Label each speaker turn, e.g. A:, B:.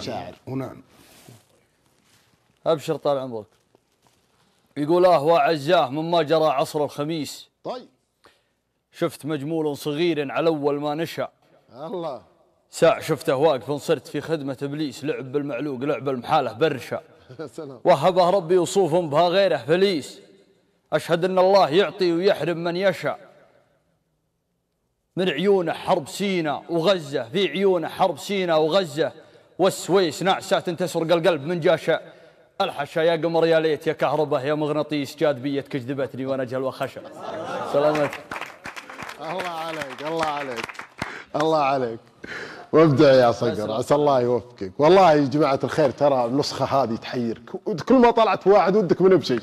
A: شاعر.
B: هنا.
C: أبشر طال عمرك. يقول آه وعزاه مما جرى عصر الخميس.
A: طيب.
C: شفت مجمول صغير على أول ما نشأ.
A: الله.
C: ساع شفته واقف صرت في خدمة إبليس. لعب بالمعلوق لعب المحاله برشا.
A: سلام.
C: وهبه ربي وصوف بها غيره فليس. أشهد أن الله يعطي ويحرم من يشاء من عيونه حرب سينا وغزة في عيونه حرب سينا وغزة. والسويس نعسات تسرق القلب من جاشا الحشا يا قمر يا ليت يا كهرباء يا مغناطيس. جاذبيتك كذبتني وأنا جهل وخشع سلامتك
A: الله عليك الله عليك الله عليك. وابدع يا صقر عسى الله يوفقك. والله يا جماعة الخير ترى النسخة هذه تحيرك. كل ما طلعت واحد ودك من بشيء